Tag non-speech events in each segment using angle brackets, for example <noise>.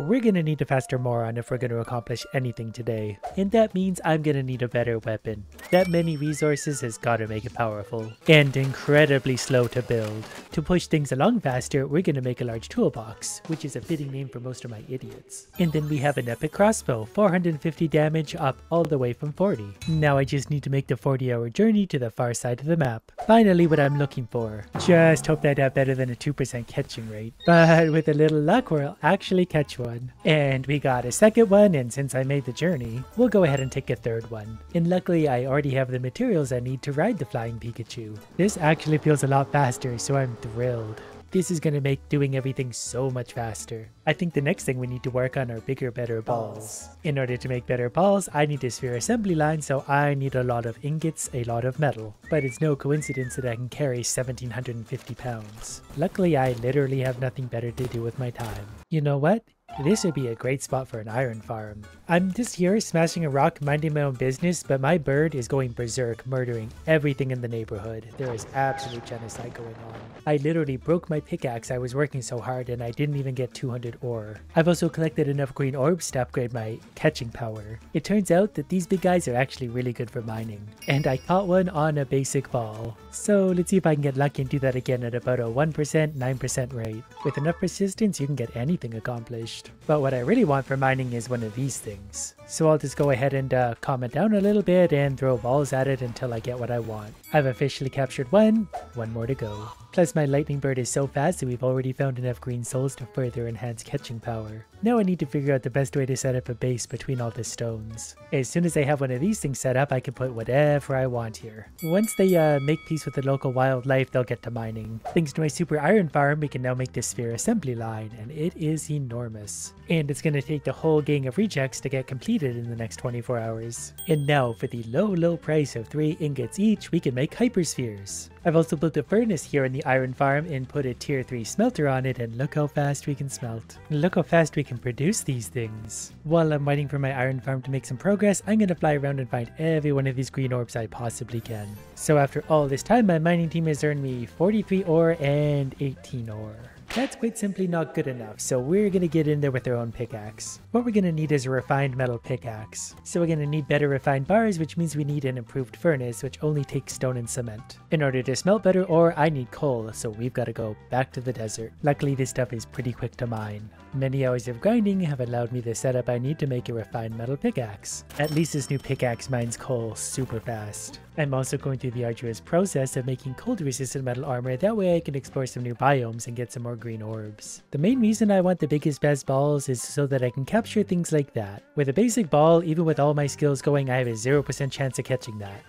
we're gonna need a faster Moron if we're gonna accomplish anything today. And that means I'm gonna need a better weapon. That many resources has gotta make it powerful. And incredibly slow to build. To push things along faster, we're gonna make a large toolbox, which is a fitting name for most of my idiots. And then we have an epic crossbow, 450 damage up all the way from 40. Now I just need to make the 40 hour journey to the far side of the map. Finally what I'm looking for. Just hope that I have better than a 2% catching rate. <laughs> But with a little luck we'll actually catch one. And we got a second one and since I made the journey, we'll go ahead and take a third one. And luckily I already have the materials I need to ride the flying Pikachu. This actually feels a lot faster so I'm thrilled. This is going to make doing everything so much faster. I think the next thing we need to work on are bigger, better balls. In order to make better balls, I need a sphere assembly line, so I need a lot of ingots, a lot of metal. But it's no coincidence that I can carry 1750 pounds. Luckily, I literally have nothing better to do with my time. You know what? This would be a great spot for an iron farm. I'm just here smashing a rock, minding my own business, but my bird is going berserk, murdering everything in the neighborhood. There is absolute genocide going on. I literally broke my pickaxe, I was working so hard and I didn't even get 200 ore. I've also collected enough green orbs to upgrade my catching power. It turns out that these big guys are actually really good for mining. And I caught one on a basic ball. So let's see if I can get lucky and do that again at about a 1%, 9% rate. With enough persistence, you can get anything accomplished. But what I really want for mining is one of these things things. So I'll just go ahead and uh, calm it down a little bit and throw balls at it until I get what I want. I've officially captured one, one more to go. Plus my lightning bird is so fast that we've already found enough green souls to further enhance catching power. Now I need to figure out the best way to set up a base between all the stones. As soon as I have one of these things set up, I can put whatever I want here. Once they uh, make peace with the local wildlife, they'll get to mining. Thanks to my super iron farm, we can now make this sphere assembly line, and it is enormous. And it's going to take the whole gang of rejects to get completed in the next 24 hours. And now, for the low, low price of 3 ingots each, we can make hyperspheres. I've also built a furnace here in the iron farm and put a tier 3 smelter on it and look how fast we can smelt. Look how fast we can produce these things. While I'm waiting for my iron farm to make some progress, I'm gonna fly around and find every one of these green orbs I possibly can. So after all this time, my mining team has earned me 43 ore and 18 ore. That's quite simply not good enough, so we're gonna get in there with our own pickaxe. What we're gonna need is a refined metal pickaxe. So we're gonna need better refined bars, which means we need an improved furnace, which only takes stone and cement. In order to smelt better ore, I need coal, so we've gotta go back to the desert. Luckily, this stuff is pretty quick to mine. Many hours of grinding have allowed me the setup I need to make a refined metal pickaxe. At least this new pickaxe mines coal super fast. I'm also going through the arduous process of making cold resistant metal armor, that way I can explore some new biomes and get some more green orbs. The main reason I want the biggest best balls is so that I can capture things like that. With a basic ball, even with all my skills going, I have a 0% chance of catching that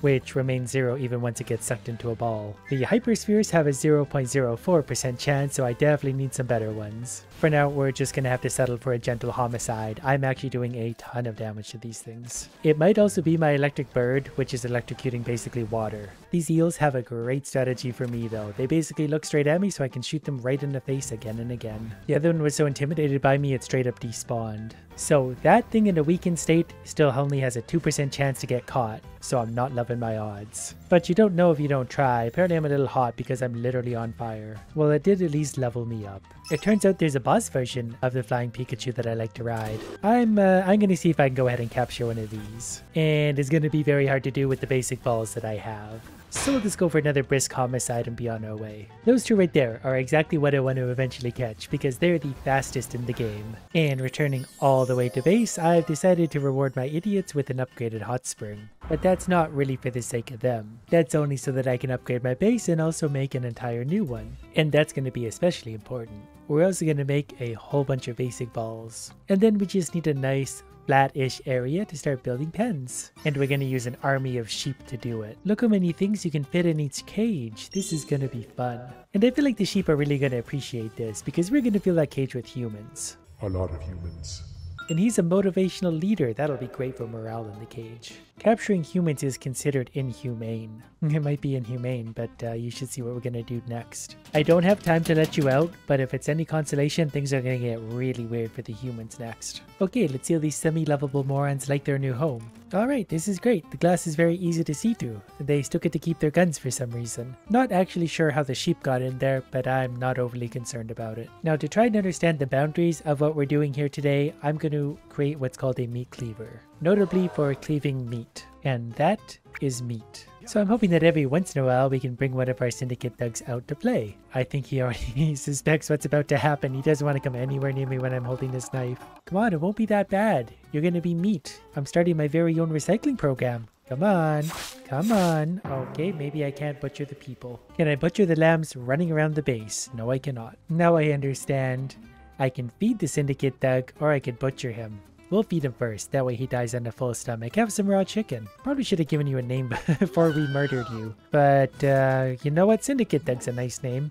which remains zero even once it gets sucked into a ball. The hyperspheres have a 0.04% chance, so I definitely need some better ones. For now, we're just gonna have to settle for a gentle homicide. I'm actually doing a ton of damage to these things. It might also be my electric bird, which is electrocuting basically water. These eels have a great strategy for me though. They basically look straight at me so I can shoot them right in the face again and again. The other one was so intimidated by me it straight up despawned. So that thing in a weakened state still only has a 2% chance to get caught, so I'm not loving my odds. But you don't know if you don't try. Apparently I'm a little hot because I'm literally on fire. Well, it did at least level me up. It turns out there's a boss version of the flying Pikachu that I like to ride. I'm uh, I'm gonna see if I can go ahead and capture one of these. And it's gonna be very hard to do with the basic balls that I have. So just go for another brisk homicide and be on our way. Those two right there are exactly what I want to eventually catch because they're the fastest in the game. And returning all the way to base, I've decided to reward my idiots with an upgraded hot spring. But that's not really for the sake of them. That's only so that I can upgrade my base and also make an entire new one. And that's going to be especially important. We're also going to make a whole bunch of basic balls. And then we just need a nice flat-ish area to start building pens. And we're gonna use an army of sheep to do it. Look how many things you can fit in each cage. This is gonna be fun. And I feel like the sheep are really gonna appreciate this because we're gonna fill that cage with humans. A lot of humans. And he's a motivational leader. That'll be great for morale in the cage. Capturing humans is considered inhumane. <laughs> It might be inhumane, but uh, you should see what we're gonna do next. I don't have time to let you out, but if it's any consolation, things are gonna get really weird for the humans next. Okay, let's see how these semi-lovable morons like their new home. Alright, this is great. The glass is very easy to see through. They still get to keep their guns for some reason. Not actually sure how the sheep got in there, but I'm not overly concerned about it. Now to try and understand the boundaries of what we're doing here today, I'm to create what's called a meat cleaver. Notably for cleaving meat. And that is meat. So I'm hoping that every once in a while we can bring one of our syndicate thugs out to play. I think he <laughs> already suspects what's about to happen. He doesn't want to come anywhere near me when I'm holding this knife. Come on, it won't be that bad. You're gonna be meat. I'm starting my very own recycling program. Come on. Come on. Okay, maybe I can't butcher the people. Can I butcher the lambs running around the base? No, I cannot. Now I understand. I can feed the syndicate thug or I could butcher him. We'll feed him first, that way he dies on a full stomach. Have some raw chicken. Probably should have given you a name <laughs> before we murdered you. But, uh, you know what? Syndicate Thug's a nice name.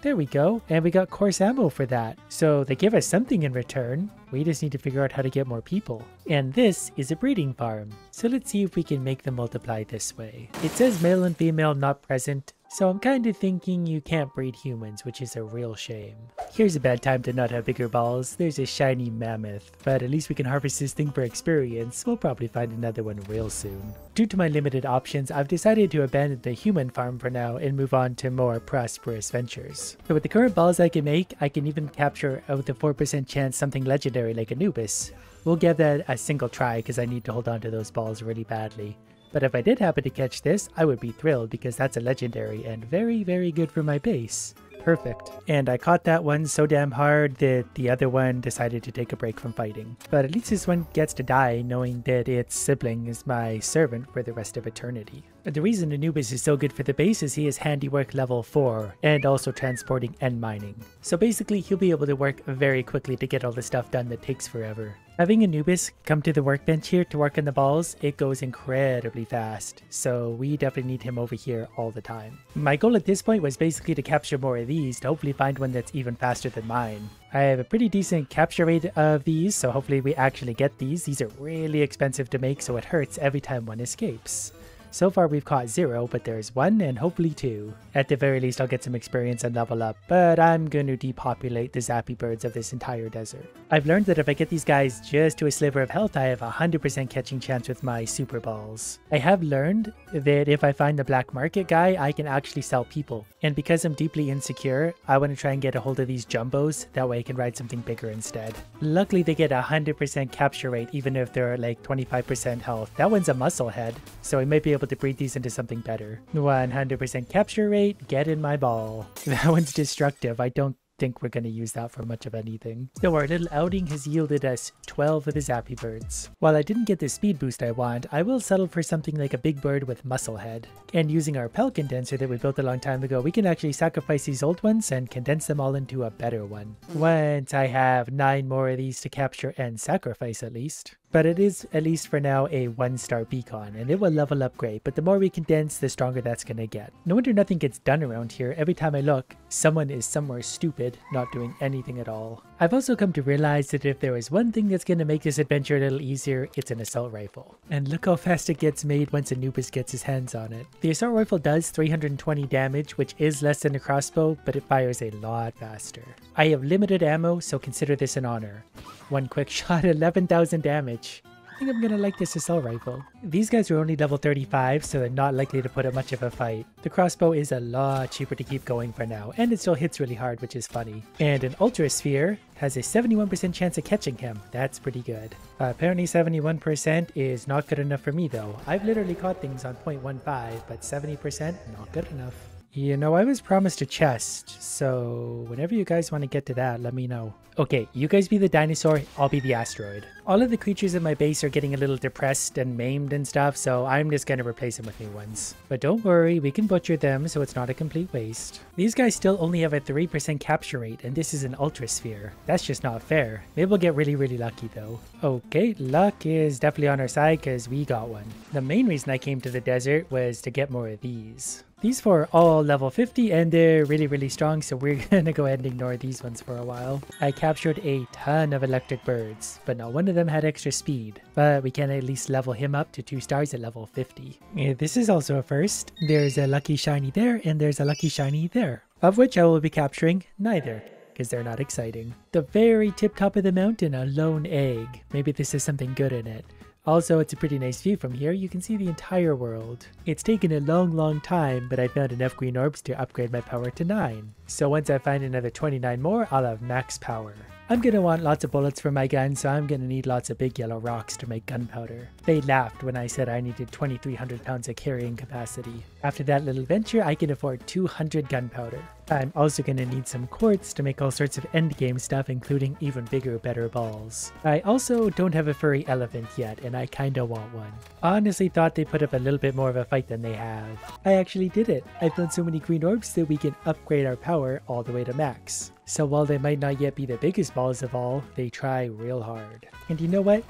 There we go. And we got coarse ammo for that. So they give us something in return. We just need to figure out how to get more people. And this is a breeding farm. So let's see if we can make them multiply this way. It says male and female not present. So I'm kind of thinking you can't breed humans, which is a real shame. Here's a bad time to not have bigger balls. There's a shiny mammoth, but at least we can harvest this thing for experience. We'll probably find another one real soon. Due to my limited options, I've decided to abandon the human farm for now and move on to more prosperous ventures. So with the current balls I can make, I can even capture with a 4% chance something legendary like Anubis. We'll give that a single try because I need to hold on to those balls really badly. But if I did happen to catch this, I would be thrilled because that's a legendary and very, very good for my base. Perfect. And I caught that one so damn hard that the other one decided to take a break from fighting. But at least this one gets to die knowing that its sibling is my servant for the rest of eternity. The reason Anubis is so good for the base is he is handiwork level 4 and also transporting and mining. So basically he'll be able to work very quickly to get all the stuff done that takes forever. Having Anubis come to the workbench here to work on the balls, it goes incredibly fast. So we definitely need him over here all the time. My goal at this point was basically to capture more of these to hopefully find one that's even faster than mine. I have a pretty decent capture rate of these, so hopefully we actually get these. These are really expensive to make, so it hurts every time one escapes. So far we've caught zero, but there's one and hopefully two. At the very least I'll get some experience and level up, but I'm going to depopulate the zappy birds of this entire desert. I've learned that if I get these guys just to a sliver of health, I have a 100% catching chance with my super balls. I have learned that if I find the black market guy, I can actually sell people. And because I'm deeply insecure, I want to try and get a hold of these jumbos, that way I can ride something bigger instead. Luckily they get a 100% capture rate even if they're like 25% health. That one's a muscle head, so I might be able to breed these into something better. 100% capture rate, get in my ball. <laughs> That one's destructive. I don't think we're going to use that for much of anything. So our little outing has yielded us 12 of the Zappy birds. While I didn't get the speed boost I want, I will settle for something like a big bird with muscle head. And using our Pal condenser that we built a long time ago, we can actually sacrifice these old ones and condense them all into a better one. Once I have 9 more of these to capture and sacrifice at least. But it is, at least for now, a 1-star Beakon, and it will level up great, but the more we condense, the stronger that's gonna get. No wonder nothing gets done around here. Every time I look, someone is somewhere stupid, not doing anything at all. I've also come to realize that if there is one thing that's gonna make this adventure a little easier, it's an assault rifle. And look how fast it gets made once Anubis gets his hands on it. The assault rifle does 320 damage, which is less than a crossbow, but it fires a lot faster. I have limited ammo, so consider this an honor. One quick <laughs> shot, 11,000 damage. Think I'm gonna like this assault rifle. These guys are only level 35, so they're not likely to put up much of a fight. The crossbow is a lot cheaper to keep going for now, and it still hits really hard, which is funny. And an Ultra Sphere has a 71% chance of catching him. That's pretty good. Uh, apparently 71% is not good enough for me though. I've literally caught things on 0.15, but 70% not good enough. You know, I was promised a chest, so whenever you guys want to get to that, let me know. Okay, you guys be the dinosaur, I'll be the asteroid. All of the creatures in my base are getting a little depressed and maimed and stuff, so I'm just gonna replace them with new ones. But don't worry, we can butcher them so it's not a complete waste. These guys still only have a 3% capture rate, and this is an Ultra Sphere. That's just not fair. Maybe we'll get really, really lucky though. Okay, luck is definitely on our side because we got one. The main reason I came to the desert was to get more of these. These four are all level 50 and they're really, really strong, so we're <laughs> gonna go ahead and ignore these ones for a while. I captured a ton of electric birds, but not one of them had extra speed. But we can at least level him up to 2 stars at level 50. Yeah, this is also a first. There's a lucky shiny there and there's a lucky shiny there, of which I will be capturing neither because they're not exciting. The very tip top of the mountain, a lone egg. Maybe this is something good in it. Also, it's a pretty nice view from here. You can see the entire world. It's taken a long, long time, but I found enough green orbs to upgrade my power to 9. So once I find another 29 more, I'll have max power. I'm gonna want lots of bullets for my gun, so I'm gonna need lots of big yellow rocks to make gunpowder. They laughed when I said I needed 2300 pounds of carrying capacity. After that little venture, I can afford 200 gunpowder. I'm also gonna need some quartz to make all sorts of endgame stuff, including even bigger, better balls. I also don't have a furry elephant yet, and I kinda want one. Honestly thought they put up a little bit more of a fight than they have. I actually did it. I found so many green orbs that we can upgrade our power all the way to max. So while they might not yet be the biggest balls of all, they try real hard. And you know what?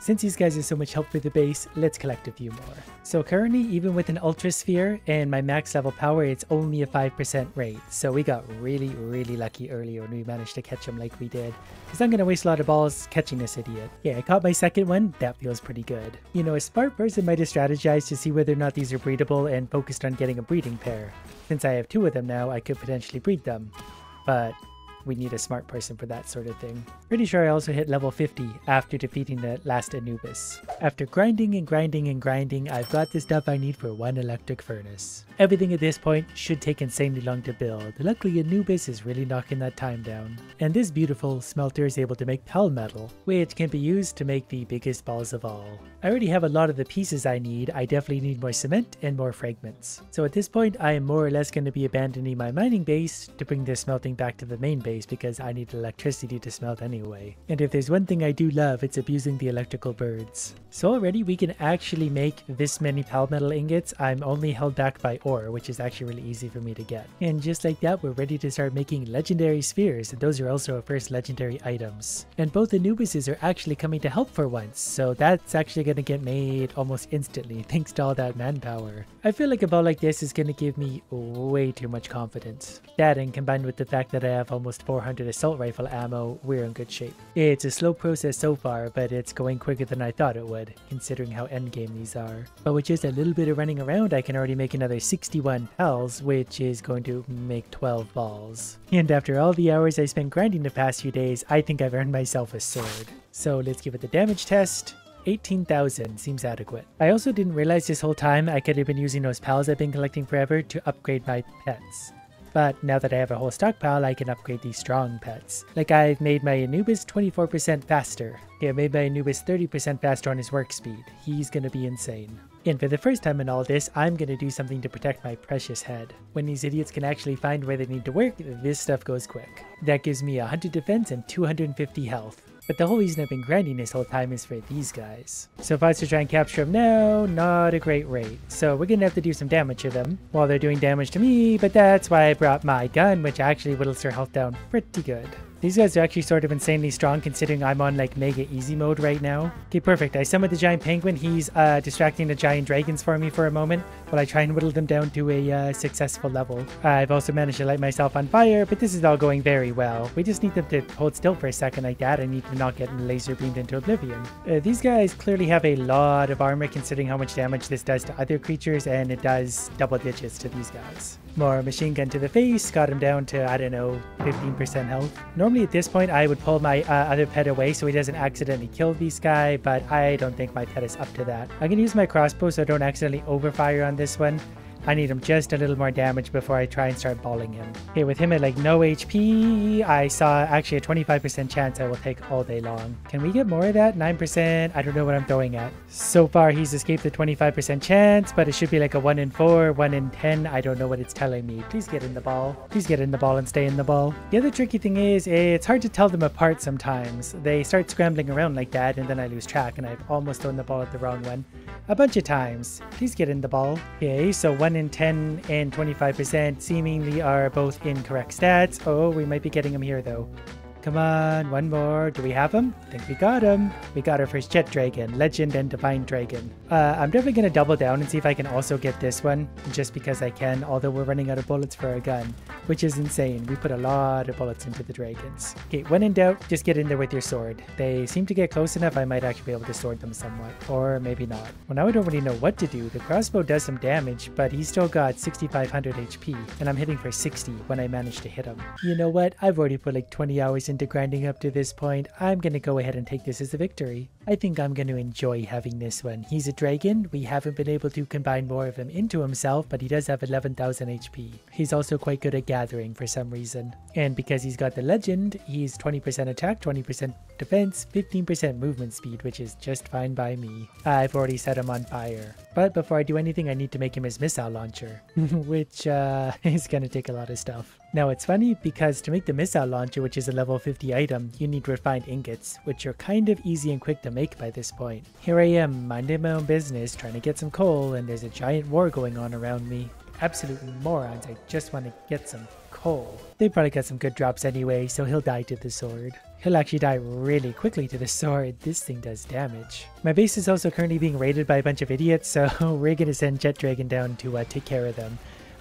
Since these guys are so much help for the base, let's collect a few more. So currently, even with an Ultra Sphere and my max level power, it's only a 5% rate. So we got really, really lucky earlier when we managed to catch him like we did. Because I'm going to waste a lot of balls catching this idiot. Yeah, I caught my second one. That feels pretty good. You know, a smart person might have strategized to see whether or not these are breedable and focused on getting a breeding pair. Since I have two of them now, I could potentially breed them. But we need a smart person for that sort of thing. Pretty sure I also hit level 50 after defeating the last Anubis. After grinding and grinding and grinding, I've got the stuff I need for one electric furnace. Everything at this point should take insanely long to build. Luckily Anubis is really knocking that time down. And this beautiful smelter is able to make Palmetal, which can be used to make the biggest balls of all. I already have a lot of the pieces I need, I definitely need more cement and more fragments. So at this point I am more or less going to be abandoning my mining base to bring this smelting back to the main base base because I need electricity to smelt anyway. And if there's one thing I do love, it's abusing the electrical birds. So already we can actually make this many palmetal ingots. I'm only held back by ore, which is actually really easy for me to get. And just like that, we're ready to start making legendary spheres. And those are also our first legendary items. And both Anubises are actually coming to help for once. So that's actually going to get made almost instantly <laughs> thanks to all that manpower. I feel like a ball like this is going to give me way too much confidence. That and combined with the fact that I have almost 400 assault rifle ammo, we're in good shape. It's a slow process so far, but it's going quicker than I thought it would, considering how endgame these are. But with just a little bit of running around, I can already make another 61 pals, which is going to make 12 balls. And after all the hours I spent grinding the past few days, I think I've earned myself a sword. So let's give it the damage test. 18,000 seems adequate. I also didn't realize this whole time I could have been using those pals I've been collecting forever to upgrade my pets. But now that I have a whole stockpile, I can upgrade these strong pets. Like I've made my Anubis 24% faster. Yeah, made my Anubis 30% faster on his work speed. He's gonna be insane. And for the first time in all this, I'm gonna do something to protect my precious head. When these idiots can actually find where they need to work, this stuff goes quick. That gives me 100 defense and 250 health. But the whole reason I've been grinding this whole time is for these guys. So if I was to try and capture them now, not a great rate. So we're gonna have to do some damage to them while they're doing damage to me, but that's why I brought my gun, which actually whittles their health down pretty good. These guys are actually sort of insanely strong considering I'm on like mega easy mode right now. Okay, perfect. I summoned the giant penguin. He's uh, distracting the giant dragons for me for a moment while I try and whittle them down to a uh, successful level. I've also managed to light myself on fire, but this is all going very well. We just need them to hold still for a second like that. and need to not get laser beamed into oblivion. Uh, these guys clearly have a lot of armor considering how much damage this does to other creatures and it does double digits to these guys. More machine gun to the face, got him down to, I don't know, 15% health. Normally at this point I would pull my uh, other pet away so he doesn't accidentally kill this guy, but I don't think my pet is up to that. I can use my crossbow so I don't accidentally overfire on this one. I need him just a little more damage before I try and start balling him. Okay, with him at like no HP, I saw actually a 25% chance I will take all day long. Can we get more of that? 9%? I don't know what I'm throwing at. So far, he's escaped the 25% chance, but it should be like a 1 in 4, 1 in 10. I don't know what it's telling me. Please get in the ball. Please get in the ball and stay in the ball. The other tricky thing is, it's hard to tell them apart sometimes. They start scrambling around like that, and then I lose track, and I've almost thrown the ball at the wrong one a bunch of times. Please get in the ball. Okay, so 1 in 10 and 25% seemingly are both incorrect stats. Oh, we might be getting them here though. Come on, one more. Do we have him? I think we got him. We got our first Jet Dragon, Legend and Divine Dragon. Uh, I'm definitely going to double down and see if I can also get this one, just because I can, although we're running out of bullets for our gun, which is insane. We put a lot of bullets into the dragons. Okay, when in doubt, just get in there with your sword. They seem to get close enough, I might actually be able to sword them somewhat, or maybe not. Well, now I don't really know what to do. The crossbow does some damage, but he's still got 6,500 HP, and I'm hitting for 60 when I manage to hit him. You know what? I've already put like 20 hours into grinding up to this point, I'm gonna go ahead and take this as a victory. I think I'm gonna enjoy having this one. He's a dragon, we haven't been able to combine more of him into himself, but he does have 11,000 HP. He's also quite good at gathering for some reason. And because he's got the legend, he's 20% attack, 20% defense, 15% movement speed, which is just fine by me. I've already set him on fire. But before I do anything, I need to make him his missile launcher, <laughs> which uh, <laughs> is gonna take a lot of stuff. Now it's funny because to make the missile launcher, which is a level 50 item, you need refined ingots, which are kind of easy and quick to make by this point. Here I am, minding my own business, trying to get some coal, and there's a giant war going on around me. Absolute morons, I just want to get some coal. They probably got some good drops anyway, so he'll die to the sword. He'll actually die really quickly to the sword. This thing does damage. My base is also currently being raided by a bunch of idiots, so <laughs> we're gonna send Jet Dragon down to uh, take care of them.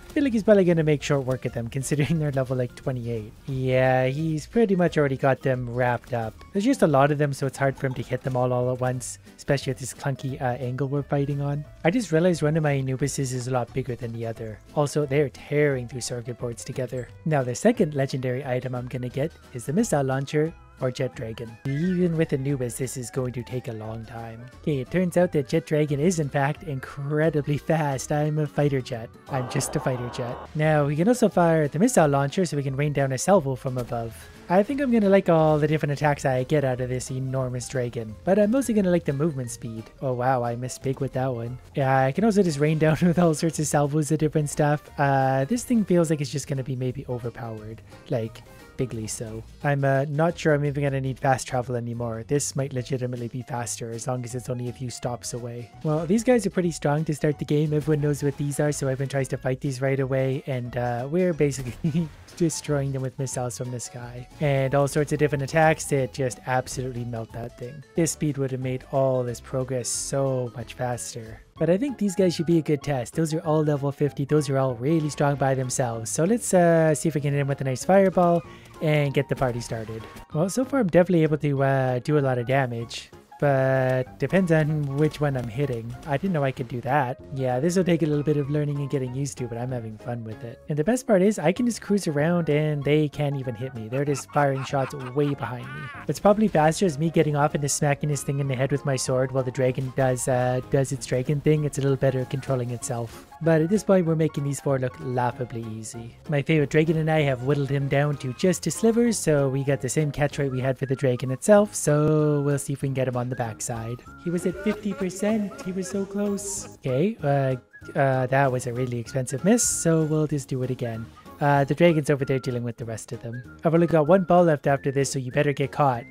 I feel like he's probably going to make short work of them, considering they're level like 28. Yeah, he's pretty much already got them wrapped up. There's just a lot of them, so it's hard for him to hit them all all at once, especially at this clunky uh, angle we're fighting on. I just realized one of my Anubises is a lot bigger than the other. Also, they're tearing through circuit boards together. Now, the second legendary item I'm going to get is the missile launcher, or Jet Dragon. Even with Anubis, this is going to take a long time. Okay, it turns out that Jet Dragon is in fact incredibly <laughs> fast. I'm a fighter jet. I'm just a fighter jet. Now, we can also fire the missile launcher so we can rain down a salvo from above. I think I'm gonna like all the different attacks I get out of this enormous dragon, but I'm mostly gonna like the movement speed. Oh wow, I missed big with that one. Yeah, I can also just rain <laughs> down with all sorts of salvos of different stuff. Uh, this thing feels like it's just gonna be maybe overpowered. Like, bigly so. I'm uh, not sure I'm even going to need fast travel anymore. This might legitimately be faster as long as it's only a few stops away. Well, these guys are pretty strong to start the game. Everyone knows what these are, so everyone tries to fight these right away, and uh, we're basically <laughs> destroying them with missiles from the sky. And all sorts of different attacks that just absolutely melt that thing. This speed would have made all this progress so much faster. But I think these guys should be a good test. Those are all level 50. Those are all really strong by themselves. So let's uh, see if we can hit them with a nice fireball and get the party started. Well, so far I'm definitely able to uh, do a lot of damage but depends on which one I'm hitting. I didn't know I could do that. Yeah, this will take a little bit of learning and getting used to, but I'm having fun with it. And the best part is I can just cruise around and they can't even hit me. They're just firing shots way behind me. What's probably faster is me getting off and just smacking this thing in the head with my sword while the dragon does uh, does its dragon thing. It's a little better at controlling itself. But at this point, we're making these four look laughably easy. My favorite dragon and I have whittled him down to just two slivers, so we got the same catch rate we had for the dragon itself, so we'll see if we can get him the backside. He was at 50%, he was so close. Okay, uh, uh, that was a really expensive miss, so we'll just do it again. Uh, the dragon's over there dealing with the rest of them. I've only got one ball left after this, so you better get caught.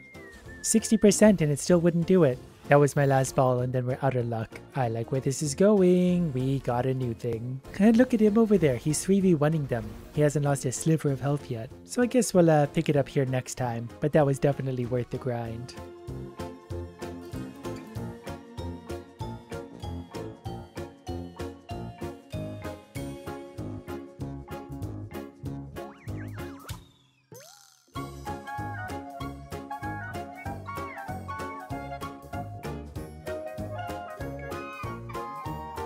60% and it still wouldn't do it. That was my last ball and then we're out of luck. I like where this is going. We got a new thing. And look at him over there. He's 3v1ing them. He hasn't lost a sliver of health yet. So I guess we'll uh, pick it up here next time. But that was definitely worth the grind.